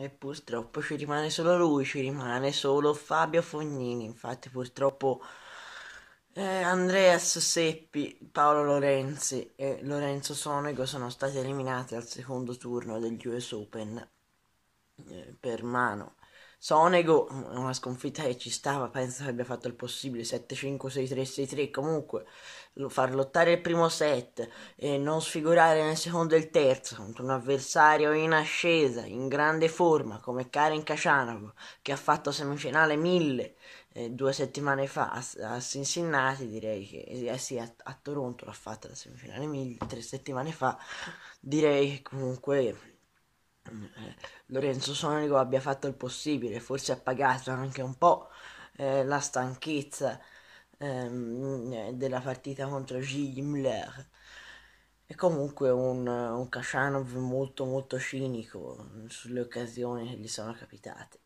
E purtroppo ci rimane solo lui, ci rimane solo Fabio Fognini. Infatti, purtroppo eh, Andreas Seppi, Paolo Lorenzi e Lorenzo Sonego sono stati eliminati al secondo turno degli US Open eh, per mano. Sonego, una sconfitta che ci stava, penso che abbia fatto il possibile 7-5, 6-3, 6-3, comunque far lottare il primo set e non sfigurare nel secondo e il terzo contro un avversario in ascesa, in grande forma come Karen Kacianov che ha fatto semifinale 1000 eh, due settimane fa a, a, Cincinnati, direi che eh, sì, a, a Toronto l'ha fatta la semifinale 1000 tre settimane fa, direi che comunque Lorenzo Sonico abbia fatto il possibile, forse ha pagato anche un po' eh, la stanchezza ehm, della partita contro Gilles Müller. È comunque un, un Kashanov molto molto cinico sulle occasioni che gli sono capitate.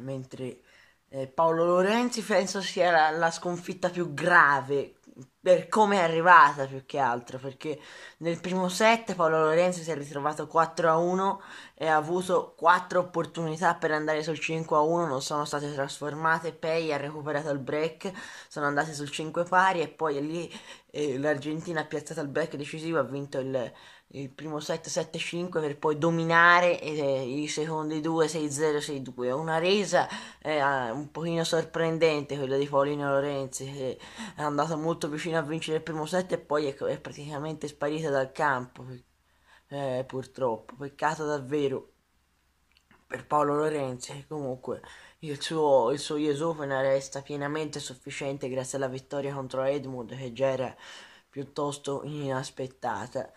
Mentre eh, Paolo Lorenzi penso sia la, la, sconfitta più grave per come è arrivata più che altro perché nel primo set Paolo Lorenzi si è ritrovato 4 a 1 e ha avuto 4 opportunità per andare sul 5 a 1 non sono state trasformate Pei ha recuperato il break sono andati sul 5 pari e poi lì eh, l'Argentina ha piazzato il break decisivo ha vinto il il primo set 7-5 per poi dominare eh, i secondi due 6-0 6-2 una resa eh, un pochino sorprendente quella di Paolino Lorenzi che è andato molto vicino a vincere il primo set e poi è, è praticamente sparita dal campo eh, purtroppo. Peccato davvero per Paolo Lorenzi che comunque il suo, il suo US Open resta pienamente sufficiente grazie alla vittoria contro Edmund che già era piuttosto inaspettata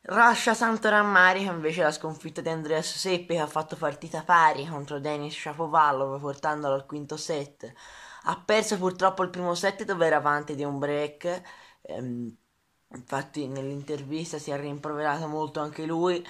Rascia Santo Rammarico invece la sconfitta di Andreas Seppi che ha fatto partita pari contro Denis Shapovalov portandolo al quinto set. Ha perso purtroppo il primo set dove era avanti di un break. Ehm, infatti nell'intervista si è rimproverato molto anche lui.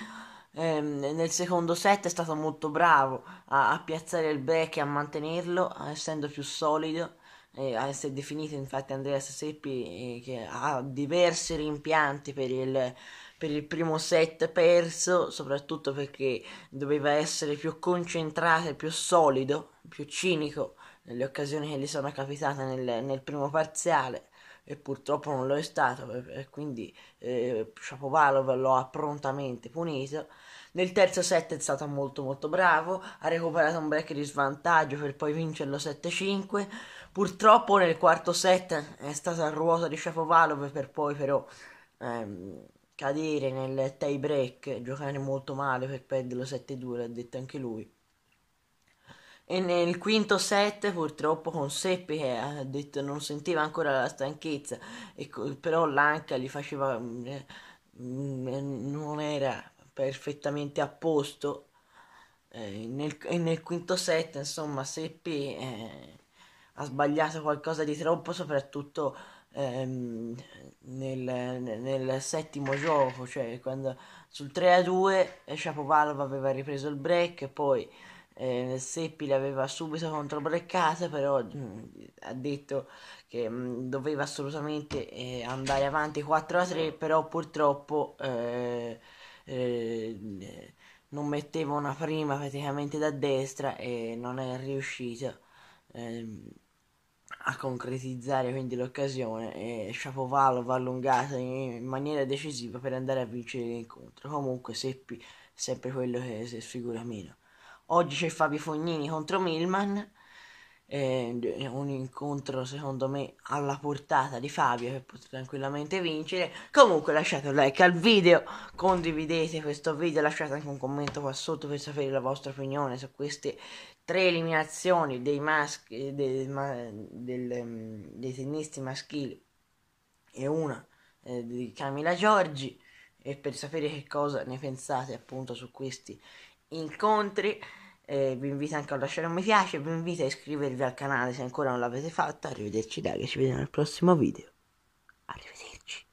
Ehm, nel secondo set è stato molto bravo a, a piazzare il break e a mantenerlo, essendo più solido. Eh, si è definito infatti Andreas Seppi eh, che ha diversi rimpianti per il per il primo set perso, soprattutto perché doveva essere più concentrato più solido, più cinico nelle occasioni che gli sono capitate nel, nel primo parziale e purtroppo non lo è stato e quindi eh, Shapovalov lo ha prontamente punito. Nel terzo set è stato molto molto bravo ha recuperato un break di svantaggio per poi vincerlo 7-5 purtroppo nel quarto set è stato a ruota di Shapovalov per poi però ehm, cadere nel tie break, giocare molto male per perderlo 7-2, l'ha detto anche lui. E nel quinto set purtroppo con Seppi che ha detto non sentiva ancora la stanchezza, e, però l'anca gli faceva... Eh, non era perfettamente a posto. Eh, nel, nel, quinto set insomma Seppi eh, ha sbagliato qualcosa di troppo soprattutto ehm, nel, nel, settimo gioco, cioè quando sul 3 a 2 Shapovalov aveva ripreso il break poi eh, Seppi l'aveva subito controbreccata, però mh, mm, ha detto che mh, mm, doveva assolutamente eh, andare avanti 4 a 3, però purtroppo eh, eh, non metteva una prima praticamente da destra e non è riuscito. A concretizzare quindi l'occasione e Shapovalov allungata in maniera decisiva per andare a vincere l'incontro. Comunque Seppi sempre quello che si sfigura meno. Oggi c'è Fabio Fognini contro Milman, eh, un incontro secondo me alla portata di Fabio che può tranquillamente vincere. Comunque lasciate un like al video, condividete questo video, lasciate anche un commento qua sotto per sapere la vostra opinione su queste tre eliminazioni dei maschi, dei, del, mm, dei tennisti maschili e una eh, di Camila Giorgi e per sapere che cosa ne pensate appunto su questi incontri eh, vi invito anche a lasciare un mi piace vi invito a iscrivervi al canale se ancora non l'avete fatto arrivederci dai ci vediamo nel prossimo video. Arrivederci